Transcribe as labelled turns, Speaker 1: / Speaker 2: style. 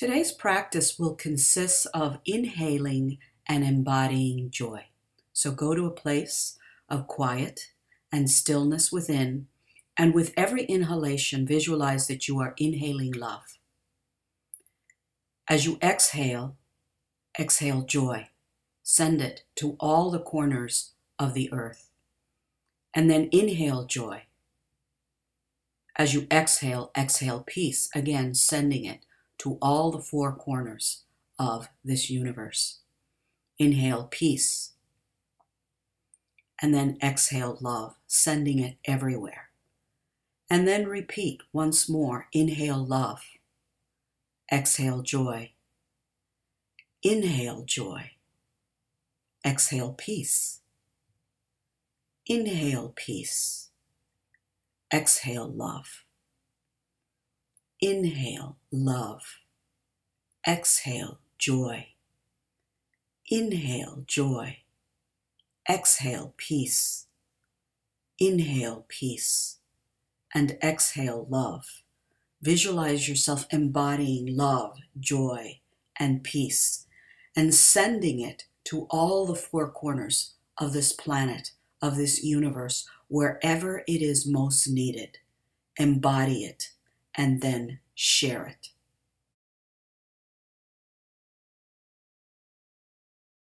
Speaker 1: Today's practice will consist of inhaling and embodying joy. So go to a place of quiet and stillness within, and with every inhalation, visualize that you are inhaling love. As you exhale, exhale joy. Send it to all the corners of the earth. And then inhale joy. As you exhale, exhale peace, again sending it to all the four corners of this universe. Inhale peace. And then exhale love, sending it everywhere. And then repeat once more inhale love, exhale joy, inhale joy, exhale peace, inhale peace Exhale love. Inhale love. Exhale joy. Inhale joy. Exhale peace. Inhale peace. And exhale love. Visualize yourself embodying love, joy, and peace, and sending it to all the four corners of this planet, of this universe, wherever it is most needed. Embody it and then share it.